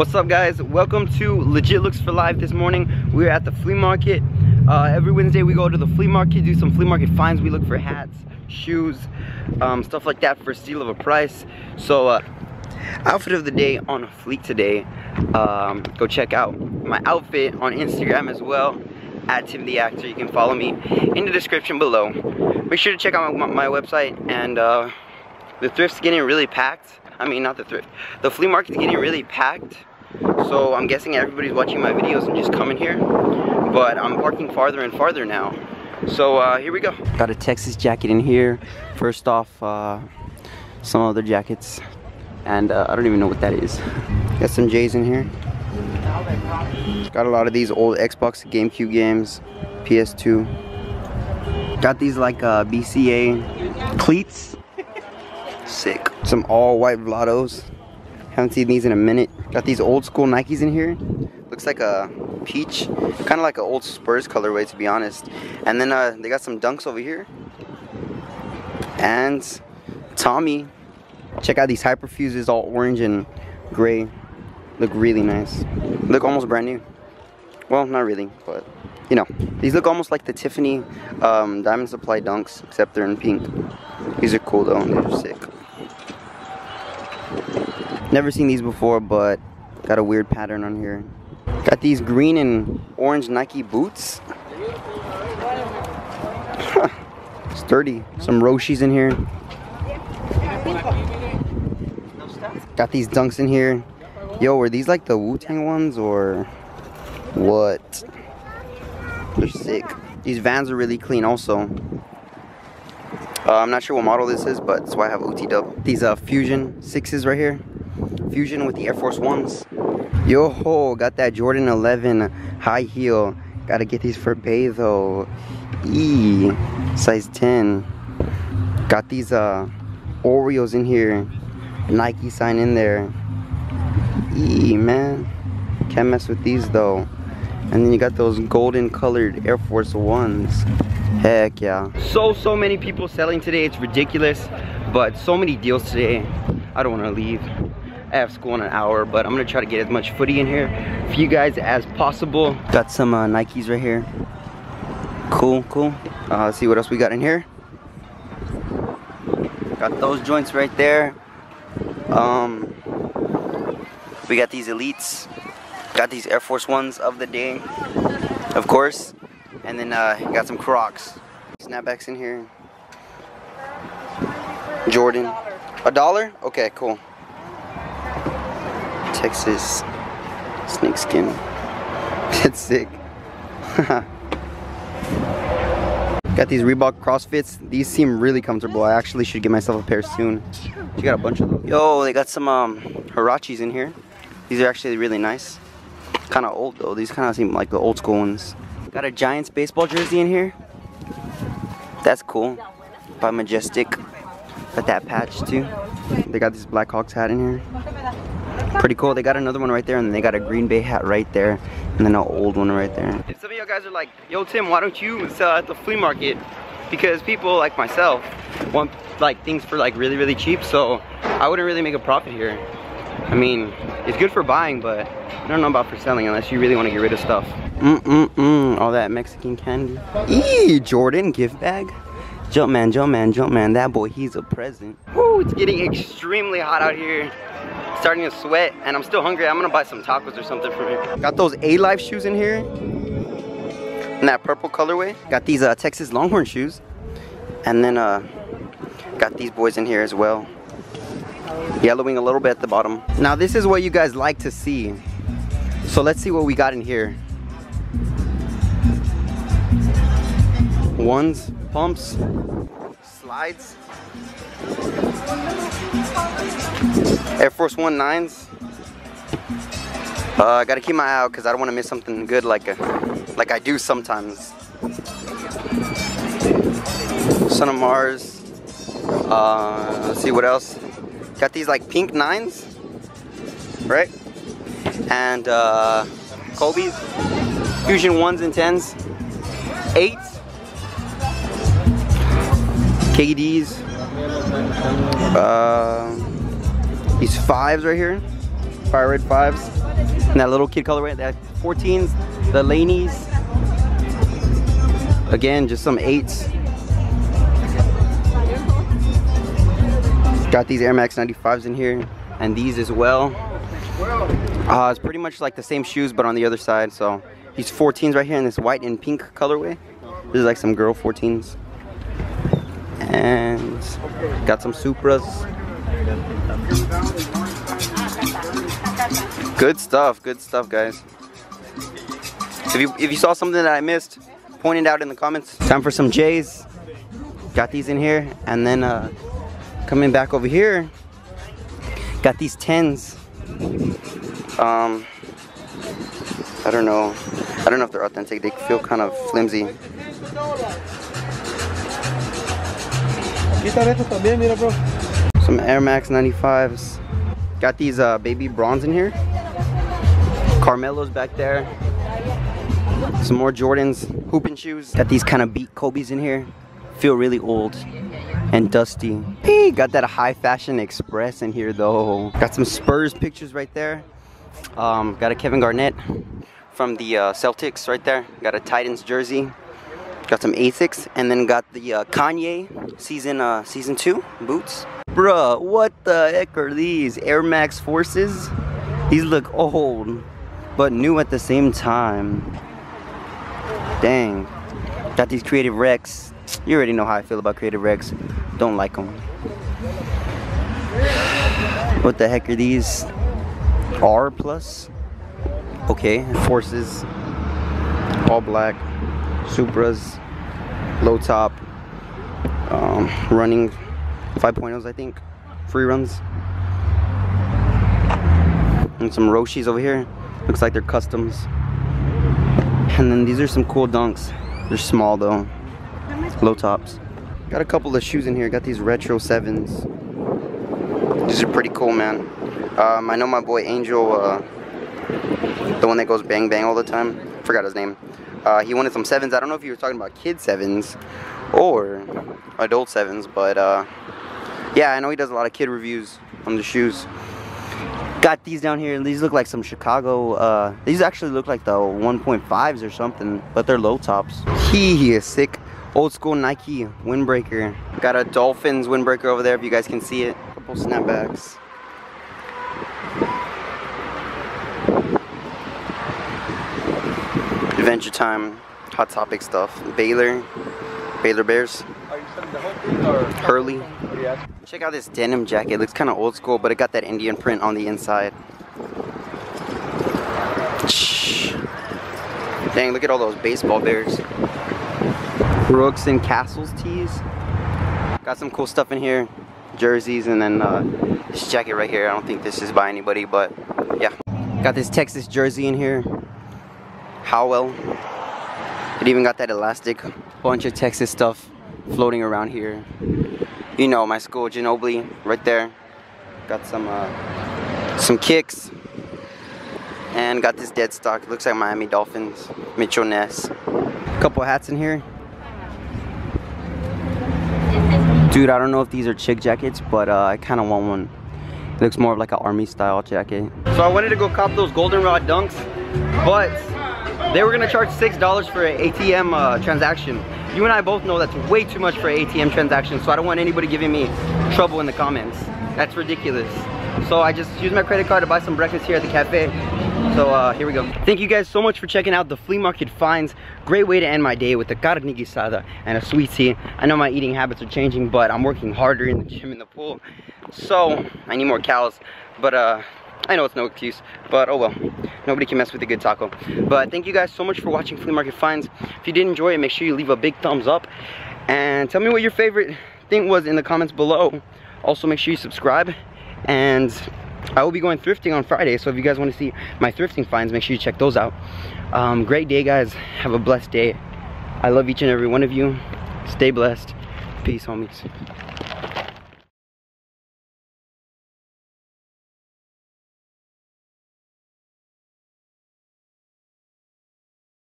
What's up guys? Welcome to Legit Looks for Life this morning. We're at the flea market. Uh, every Wednesday we go to the flea market, do some flea market finds. We look for hats, shoes, um, stuff like that for a steal of a price. So uh, outfit of the day on a Fleek today. Um, go check out my outfit on Instagram as well at Tim the Actor. You can follow me in the description below. Make sure to check out my, my website and uh, the thrift's getting really packed. I mean, not the thrift. The flea market's getting really packed. So I'm guessing everybody's watching my videos and just coming here. But I'm parking farther and farther now. So uh, here we go. Got a Texas jacket in here. First off, uh, some other jackets. And uh, I don't even know what that is. Got some J's in here. Got a lot of these old Xbox GameCube games. PS2. Got these like uh, BCA cleats. Sick. Some all white Vlados. Haven't seen these in a minute. Got these old school Nikes in here. Looks like a peach. Kind of like an old Spurs colorway to be honest. And then uh, they got some dunks over here. And Tommy. Check out these Hyperfuses all orange and gray. Look really nice. Look almost brand new. Well, not really, but you know. These look almost like the Tiffany um, Diamond Supply dunks, except they're in pink. These are cool though, they're sick. Never seen these before, but got a weird pattern on here. Got these green and orange Nike boots. Sturdy. Some Roshes in here. Got these dunks in here. Yo, were these like the Wu-Tang ones or what? They're sick. These vans are really clean also. Uh, I'm not sure what model this is, but that's why I have OT dub. These uh, Fusion 6s right here. Fusion with the Air Force Ones. Yo ho, got that Jordan 11 high heel. Gotta get these for Bay though. E, size 10. Got these uh, Oreos in here. Nike sign in there. E, man. Can't mess with these though. And then you got those golden colored Air Force Ones. Heck yeah. So, so many people selling today. It's ridiculous. But so many deals today. I don't want to leave. I have school in an hour, but I'm gonna try to get as much footy in here for you guys as possible. Got some uh, Nikes right here. Cool, cool. Uh, let's see what else we got in here. Got those joints right there. Um, we got these Elites. Got these Air Force Ones of the day, of course. And then uh, got some Crocs. Snapbacks in here. Jordan. A dollar? Okay, cool. Texas snakeskin. That's sick. got these Reebok CrossFits. These seem really comfortable. I actually should get myself a pair soon. You got a bunch of them. Yo, they got some um, Huaraches in here. These are actually really nice. Kind of old though. These kind of seem like the old school ones. Got a Giants baseball jersey in here. That's cool. By Majestic. Got that patch too. They got this Blackhawks hat in here. Pretty cool. They got another one right there, and then they got a Green Bay hat right there, and then an old one right there. If some of you guys are like, yo Tim, why don't you sell at the flea market? Because people like myself want like things for like really, really cheap, so I wouldn't really make a profit here. I mean, it's good for buying, but I don't know about for selling unless you really want to get rid of stuff. Mm-mm-mm, all that Mexican candy. Eee, Jordan gift bag. Jumpman, Jumpman, Jumpman, that boy, he's a present. Woo, it's getting extremely hot out here. Starting to sweat, and I'm still hungry. I'm gonna buy some tacos or something from here. Got those A-Life shoes in here. In that purple colorway. Got these uh, Texas Longhorn shoes. And then uh, got these boys in here as well. Yellowing a little bit at the bottom. Now this is what you guys like to see. So let's see what we got in here. Ones, pumps, slides, Air Force One nines. Uh, I gotta keep my eye out because I don't want to miss something good like a, like I do sometimes. Son of Mars. Uh, let's see what else. Got these like pink nines, right? And uh, Kobe's, Fusion ones and tens, eights, KDs, uh, these fives right here, fire red fives. And that little kid colorway, that 14s, the Laneys. Again, just some eights. Got these Air Max 95s in here and these as well. Uh, it's pretty much like the same shoes but on the other side. So these 14s right here in this white and pink colorway. This is like some girl 14s. And got some Supras. Good stuff, good stuff guys. If you, if you saw something that I missed, point it out in the comments. Time for some J's. Got these in here and then uh, coming back over here got these 10s um I don't know I don't know if they're authentic they feel kind of flimsy some Air Max 95s got these uh, baby bronze in here Carmelo's back there some more Jordans hooping shoes got these kind of beat Kobe's in here feel really old and dusty. Hey, got that high fashion express in here though. Got some Spurs pictures right there. Um, got a Kevin Garnett from the uh, Celtics right there. Got a Titans jersey. Got some Asics and then got the uh, Kanye season uh, season two boots. Bruh, what the heck are these? Air Max Forces? These look old, but new at the same time. Dang. Got these Creative Recs. You already know how I feel about Creative Recs. Don't like them. What the heck are these? R plus? Okay, Forces. All black. Supras. Low top. Um, running 5.0s, I think. Free runs. And some Roshes over here. Looks like they're customs. And then these are some cool dunks. They're small though. Low tops. Got a couple of shoes in here. Got these retro sevens. These are pretty cool, man. Um, I know my boy Angel, uh, the one that goes bang bang all the time. Forgot his name. Uh, he wanted some sevens. I don't know if you were talking about kid sevens or adult sevens, but uh, yeah, I know he does a lot of kid reviews on the shoes. Got these down here. These look like some Chicago. Uh, these actually look like the 1.5s or something, but they're low tops. He is sick. Old school Nike windbreaker. Got a Dolphins windbreaker over there if you guys can see it. Couple snapbacks. Adventure Time, Hot Topic stuff. Baylor, Baylor Bears. Hurley. Check out this denim jacket. It looks kind of old school, but it got that Indian print on the inside. Dang, look at all those baseball bears. Crooks and Castles tees. Got some cool stuff in here. Jerseys and then uh, this jacket right here. I don't think this is by anybody, but yeah. Got this Texas jersey in here. Howell. It even got that elastic. Bunch of Texas stuff floating around here. You know, my school, Ginobili, right there. Got some uh, some kicks. And got this dead stock. Looks like Miami Dolphins. Mitchell Ness. Couple hats in here. Dude, I don't know if these are chick jackets, but uh, I kind of want one. It looks more of like an army style jacket. So I wanted to go cop those goldenrod dunks, but they were gonna charge $6 for an ATM uh, transaction. You and I both know that's way too much for an ATM transaction, so I don't want anybody giving me trouble in the comments. That's ridiculous. So I just used my credit card to buy some breakfast here at the cafe. So uh, here we go. Thank you guys so much for checking out the flea market finds. Great way to end my day with a carne guisada and a sweet tea. I know my eating habits are changing, but I'm working harder in the gym and the pool. So I need more calories. But uh, I know it's no excuse, but oh well. Nobody can mess with a good taco. But thank you guys so much for watching Flea Market Finds. If you did enjoy it, make sure you leave a big thumbs up. And tell me what your favorite thing was in the comments below. Also, make sure you subscribe. And I will be going thrifting on Friday, so if you guys want to see my thrifting finds, make sure you check those out. Um, great day, guys. Have a blessed day. I love each and every one of you. Stay blessed. Peace, homies.